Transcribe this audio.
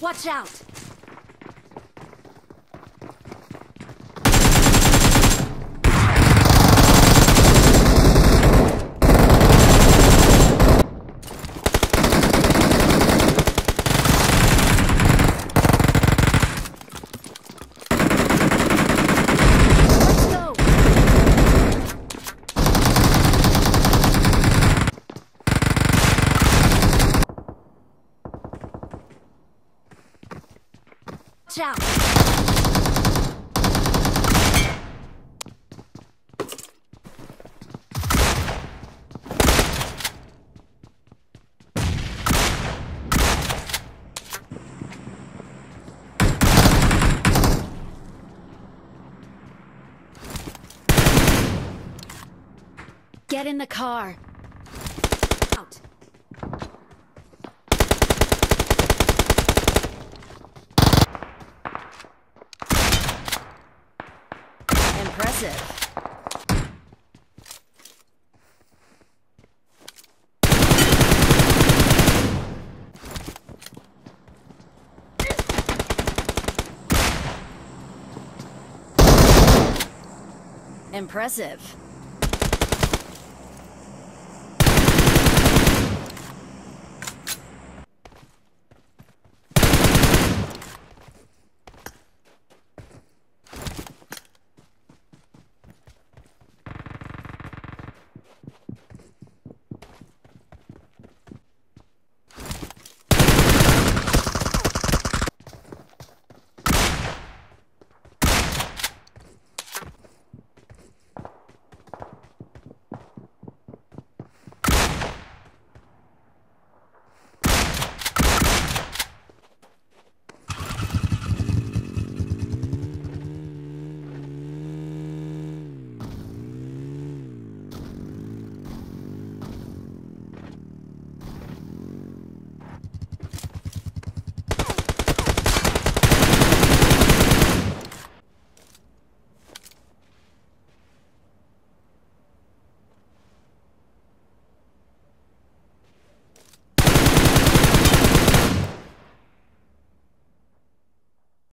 Watch out! Watch out! Get in the car. Out. Impressive. Impressive.